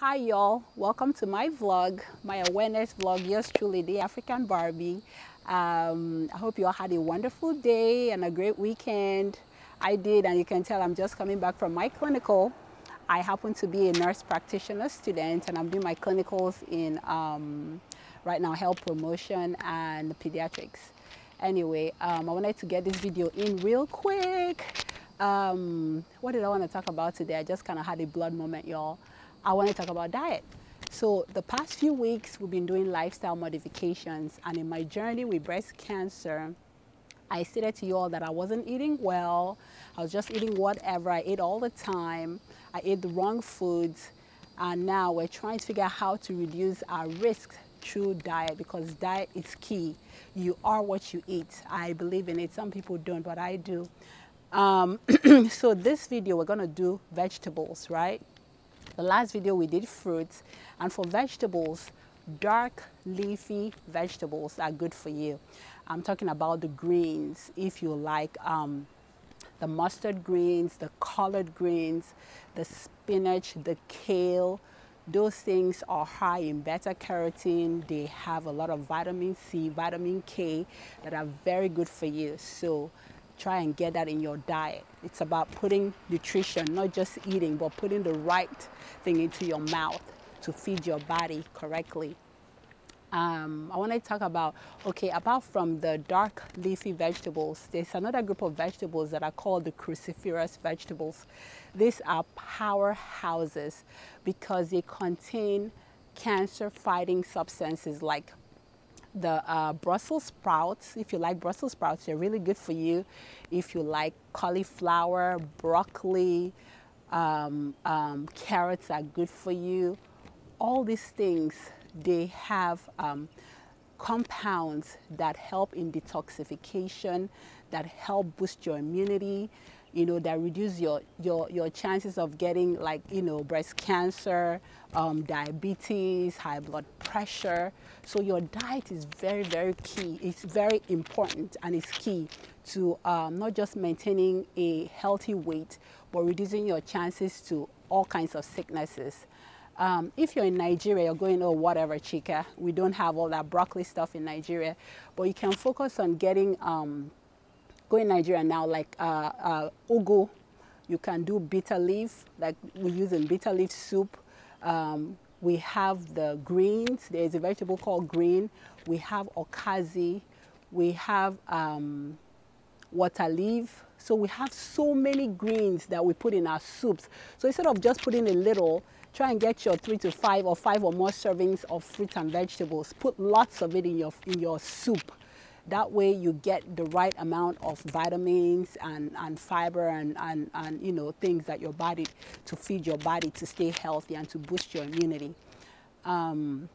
Hi y'all, welcome to my vlog, my awareness vlog, yours truly, the African Barbie. Um, I hope you all had a wonderful day and a great weekend. I did and you can tell I'm just coming back from my clinical. I happen to be a nurse practitioner student and I'm doing my clinicals in um, right now health promotion and pediatrics. Anyway, um, I wanted to get this video in real quick. Um, what did I want to talk about today? I just kind of had a blood moment, y'all. I want to talk about diet. So the past few weeks, we've been doing lifestyle modifications. And in my journey with breast cancer, I stated to you all that I wasn't eating well. I was just eating whatever. I ate all the time. I ate the wrong foods. And now we're trying to figure out how to reduce our risk through diet because diet is key. You are what you eat. I believe in it. Some people don't, but I do. Um, so this video, we're going to do vegetables, right? The last video we did fruits and for vegetables, dark leafy vegetables are good for you. I'm talking about the greens if you like um, the mustard greens, the collard greens, the spinach, the kale. Those things are high in beta carotene. They have a lot of vitamin C, vitamin K that are very good for you. So try and get that in your diet. It's about putting nutrition, not just eating, but putting the right thing into your mouth to feed your body correctly. Um, I want to talk about, okay, apart from the dark leafy vegetables, there's another group of vegetables that are called the cruciferous vegetables. These are powerhouses because they contain cancer fighting substances like the uh, Brussels sprouts. If you like Brussels sprouts, they're really good for you. If you like cauliflower, broccoli, um, um, carrots are good for you. All these things, they have um, compounds that help in detoxification, that help boost your immunity, you know, that reduce your, your, your chances of getting like, you know, breast cancer, um, diabetes, high blood pressure. So your diet is very, very key. It's very important and it's key to um, not just maintaining a healthy weight, but reducing your chances to all kinds of sicknesses. Um, if you're in Nigeria, you're going, oh, whatever, chica. We don't have all that broccoli stuff in Nigeria. But you can focus on getting um, go in Nigeria now, like uh, uh, ugu, you can do bitter leaf, like we use in bitter leaf soup. Um, we have the greens. There's a vegetable called green. We have okazi. We have um, water leaf. So we have so many greens that we put in our soups. So instead of just putting a little, try and get your three to five or five or more servings of fruits and vegetables. Put lots of it in your, in your soup. That way you get the right amount of vitamins and, and fiber and, and, and, you know, things that your body, to feed your body to stay healthy and to boost your immunity. Um,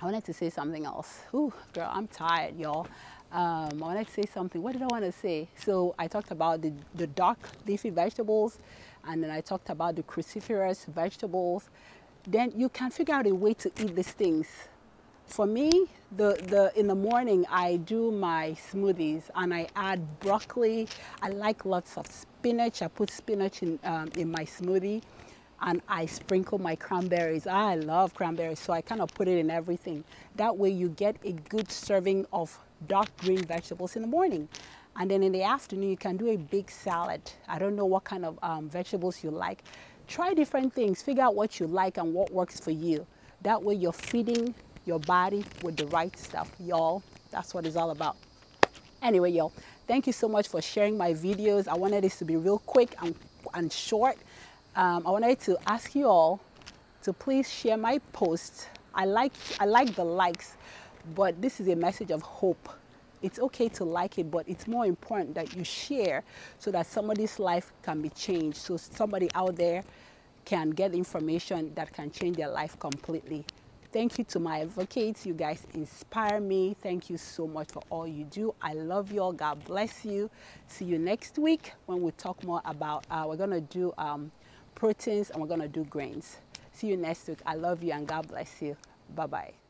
I wanted to say something else. Ooh, girl, I'm tired, y'all. Um, I wanted to say something. What did I want to say? So I talked about the, the dark leafy vegetables, and then I talked about the cruciferous vegetables. Then you can figure out a way to eat these things for me, the, the, in the morning, I do my smoothies and I add broccoli. I like lots of spinach. I put spinach in, um, in my smoothie and I sprinkle my cranberries. I love cranberries, so I kind of put it in everything. That way you get a good serving of dark green vegetables in the morning. And then in the afternoon, you can do a big salad. I don't know what kind of um, vegetables you like. Try different things. Figure out what you like and what works for you. That way you're feeding your body with the right stuff, y'all. That's what it's all about. Anyway, y'all, thank you so much for sharing my videos. I wanted this to be real quick and, and short. Um, I wanted to ask you all to please share my posts. I like, I like the likes, but this is a message of hope. It's okay to like it, but it's more important that you share so that somebody's life can be changed. So somebody out there can get information that can change their life completely. Thank you to my advocates. You guys inspire me. Thank you so much for all you do. I love you all. God bless you. See you next week when we talk more about, uh, we're going to do um, proteins and we're going to do grains. See you next week. I love you and God bless you. Bye-bye.